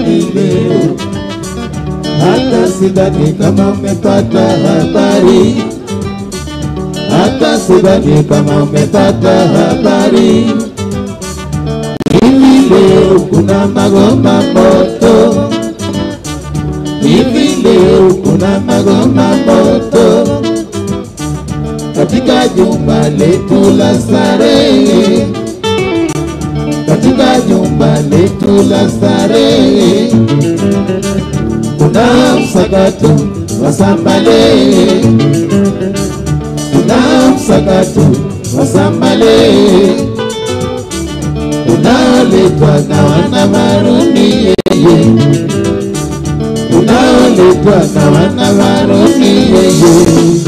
mime hata sidhani kama umepata habari hata sidhani kama umepata habari hivi leo kuna magoma moto hivi leo kuna magoma moto katika jumba letu la starehe kwetu la starehe, kuna msakato wa Sambalehe, kuna msakato wa Sambalehe unaoletwa na wana Maruni yeye, unaoletwa na wana Maruni yeye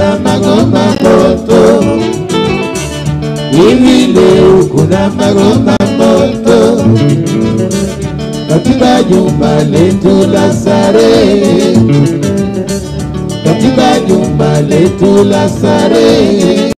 kuna magomba moto, hivi leo kuna magomba moto katika jumba letu la sare, katika jumba letu la sare